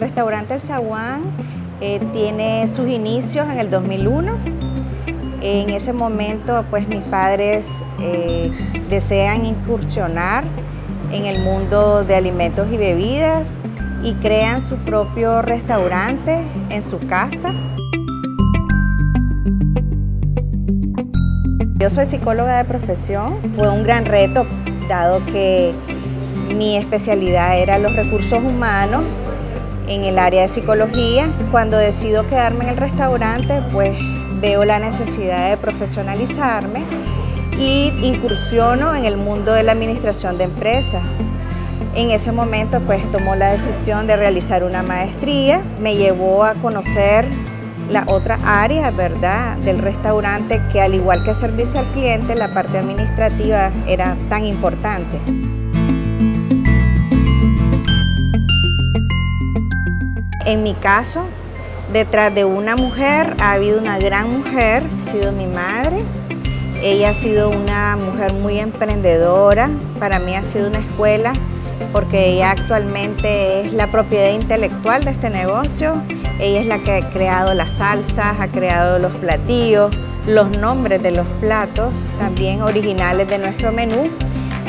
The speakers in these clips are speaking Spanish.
restaurante El Zaguán eh, tiene sus inicios en el 2001. En ese momento, pues mis padres eh, desean incursionar en el mundo de alimentos y bebidas y crean su propio restaurante en su casa. Yo soy psicóloga de profesión. Fue un gran reto, dado que mi especialidad era los recursos humanos en el área de psicología. Cuando decido quedarme en el restaurante, pues veo la necesidad de profesionalizarme y incursiono en el mundo de la administración de empresas. En ese momento pues tomó la decisión de realizar una maestría, me llevó a conocer la otra área, ¿verdad?, del restaurante que al igual que servicio al cliente, la parte administrativa era tan importante. En mi caso, detrás de una mujer ha habido una gran mujer, ha sido mi madre. Ella ha sido una mujer muy emprendedora, para mí ha sido una escuela porque ella actualmente es la propiedad intelectual de este negocio. Ella es la que ha creado las salsas, ha creado los platillos, los nombres de los platos, también originales de nuestro menú.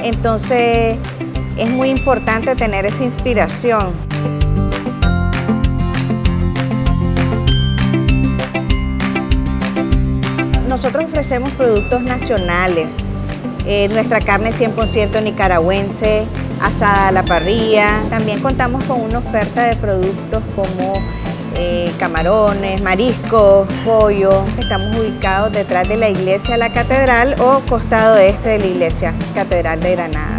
Entonces es muy importante tener esa inspiración. Nosotros ofrecemos productos nacionales. Eh, nuestra carne 100% nicaragüense, asada a la parrilla. También contamos con una oferta de productos como eh, camarones, mariscos, pollo. Estamos ubicados detrás de la iglesia La Catedral o costado este de la iglesia Catedral de Granada.